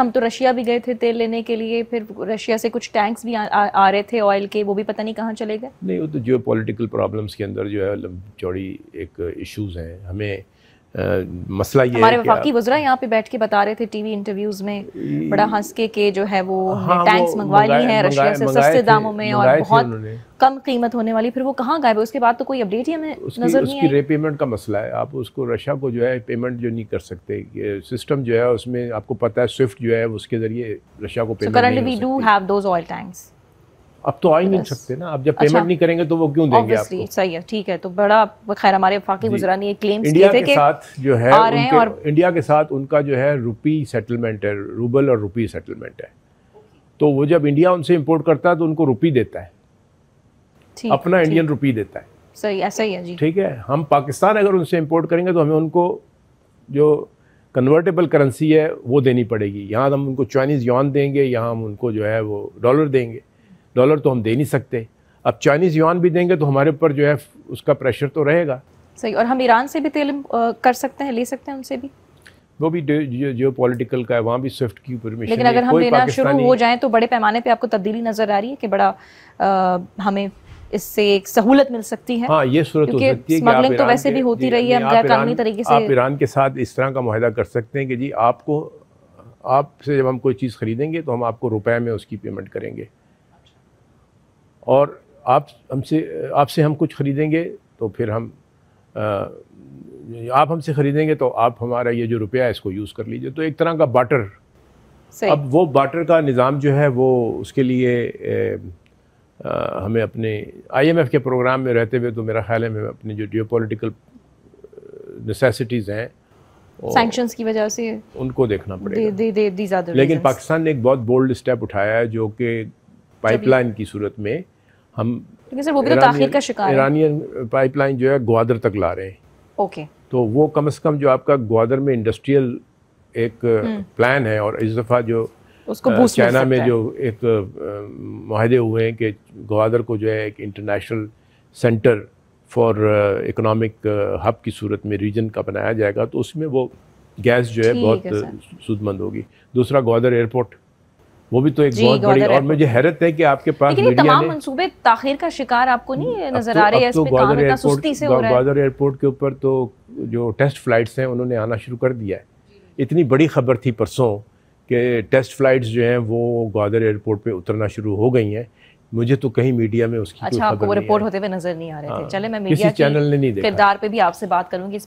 हम तो रशिया भी गए थे तेल लेने के लिए फिर रशिया से कुछ टैंक्स भी आ, आ, आ रहे थे ऑयल के वो भी पता नहीं कहाँ चले गए। नहीं वो तो जियो पॉलिटिकल प्रॉब्लम्स के अंदर जो है चौड़ी एक इश्यूज़ हैं। हमें मसला ये हमारे वफाकी वजरा यहाँ पे बैठ के बता रहे थे टीवी इंटरव्यूज़ में बड़ा हंस के के जो है वो हाँ, टैंक्स मंगवा ली हैं रशिया से सस्ते दामों में और बहुत कम कीमत होने वाली फिर वो कहाँ गए उसके बाद तो कोई अपडेट ही हमें उसकी, नज़र उसकी नहीं रीपेमेंट का मसला है। आप उसको रशिया को जो है पेमेंट जो नहीं कर सकते। सिस्टम जो है उसमें आपको पता है स्विफ्ट जो है उसके ज़रिए रशिया को payment currently we do have those oil tanks अब तो आ ही नहीं सकते ना। अब जब पेमेंट अच्छा, नहीं करेंगे तो वो क्यों देंगे आपको? सही है ठीक है। तो बड़ा खैर हमारे वफाकी गुजरा ने क्लेम्स इंडिया के साथ जो है उनके, और इंडिया के साथ उनका जो है रुपी सेटलमेंट है रूबल और रुपी सेटलमेंट है। तो वो जब इंडिया उनसे इम्पोर्ट करता है तो उनको रुपी देता है। अपना इंडियन रुपी देता है। सही ऐसा ही है जी। ठीक है? हम पाकिस्तान अगर उनसे इम्पोर्ट करेंगे तो हमें उनको जो कन्वर्टेबल करेंसी है वो देनी पड़ेगी। यहाँ हम उनको चाइनीज़ यौन देंगे यहाँ हम उनको जो है वो डॉलर देंगे। डॉलर तो हम दे नहीं सकते। अब चाइनीज़ युआन भी देंगे तो हमारे ऊपर जो है उसका प्रेशर तो रहेगा। सही और हम ईरान से भी तेल कर सकते हैं ले सकते हैं उनसे भी। वो भी जो पॉलिटिकल का है वहाँ भी स्विफ्ट की परमिशन लेकिन अगर हम लेना शुरू हो जाएँ तो बड़े पैमाने पे आपको तब्दीली नज़र आ रही है कि बड़ा आ, हमें इससे एक सहूलत मिल सकती है। हाँ ये सूरत हो सकती है स्मगलिंग तो वैसे भी होती रही है गैर कानूनी तरीके से आप ईरान के साथ इस तरह का माहिदा कर सकते हैं कि जी आपको आपसे जब हम कोई चीज़ खरीदेंगे तो हम आपको रुपए में उसकी पेमेंट करेंगे। और आप हमसे आपसे हम कुछ ख़रीदेंगे तो फिर हम आ, आप हमसे ख़रीदेंगे तो आप हमारा ये जो रुपया है इसको यूज़ कर लीजिए। तो एक तरह का बाटर। अब वो बाटर का निज़ाम जो है वो उसके लिए ए, आ, हमें अपने आईएमएफ के प्रोग्राम में रहते हुए तो मेरा ख्याल है मैं अपने जो जियो पोलिटिकल नेसेसिटीज़ हैं सैंक्शंस की वजह से उनको देखना पड़ेगा। दे, दे, दे, लेकिन पाकिस्तान ने एक बहुत बोल्ड स्टेप उठाया है जो कि पाइपलाइन की सूरत में हम सर वो भी तो ताखीर का शिकार ईरानियन पाइपलाइन जो है ग्वादर तक ला रहे हैं। ओके। तो वो कम से कम जो आपका ग्वादर में इंडस्ट्रियल एक प्लान हम्म। है और इस दफ़ा जो उसको चाइना में जो एक माहे हुए हैं कि ग्वादर को जो है एक international centre for economic hub की सूरत में रीजन का बनाया जाएगा। तो उसमें वो गैस जो है बहुत सूदमंद होगी। दूसरा ग्वादर एयरपोर्ट वो भी तो एक बहुत बड़ी और मुझे हैरत है कि आपके पास मीडिया तमाम मंसूबे ताखिर का शिकार आपको नहीं नज़र तो, आ रहे हैं? तो ग्वादर एयरपोर्ट ग्वादर एयरपोर्ट के ऊपर तो जो टेस्ट फ्लाइट्स हैं उन्होंने आना शुरू कर दिया है। इतनी बड़ी खबर थी परसों कि टेस्ट फ्लाइट्स जो हैं वो ग्वादर एयरपोर्ट पे उतरना शुरू हो गई हैं। मुझे तो कहीं मीडिया में उसकी अच्छा, कोई खबर रिपोर्ट होते हुए नज़र नहीं आ रहे थे। हाँ। चले मैं मीडिया चैनल ने नहीं किरदार पे भी आपसे बात करूँगी।